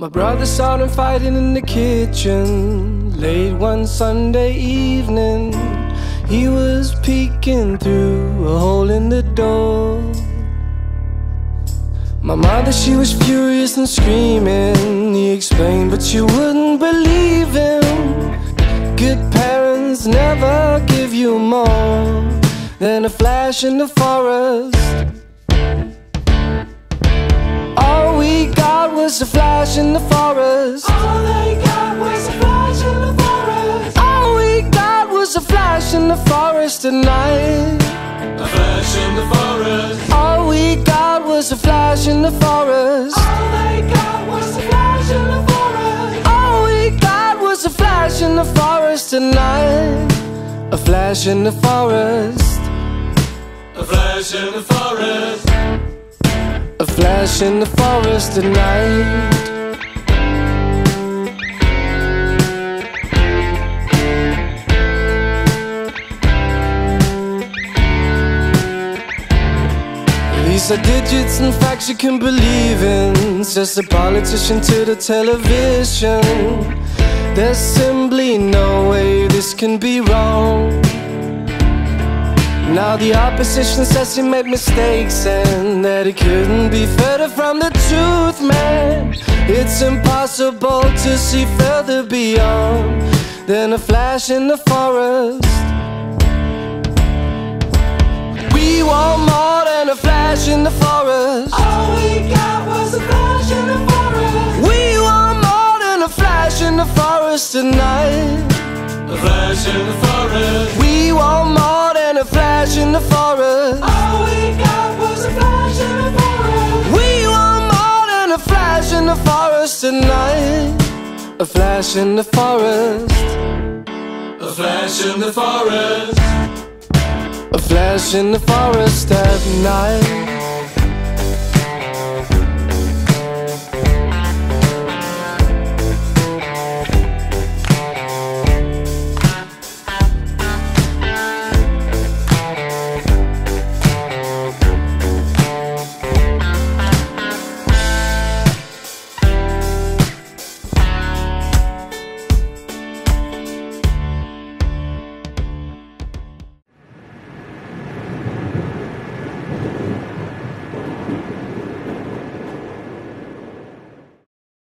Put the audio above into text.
My brother saw them fighting in the kitchen late one Sunday evening. He was peeking through a hole in the door. My mother, she was furious and screaming. He explained, but you wouldn't believe him. Good parents never give you more than a flash in the forest. Was a flash in the forest. All they got was a flash in the forest. All we got was a flash in the forest tonight. A flash in the forest. All we got was a flash in the forest. All they got was a flash in the forest. All we got was a flash in the forest tonight. A flash in the forest. A flash in the forest flash in the forest at night. These are digits and facts you can believe in. Says the politician to the television. There's simply no way this can be wrong now the opposition says he made mistakes and that he couldn't be further from the truth, man. It's impossible to see further beyond than a flash in the forest. We want more than a flash in the forest. All we got was a flash in the forest. We want more than a flash in the forest tonight. A flash in the forest. We want more than a flash in the forest. All we got was a flash in the forest. We want more than a flash in the forest tonight. A flash in the forest. A flash in the forest. A flash in the forest at night.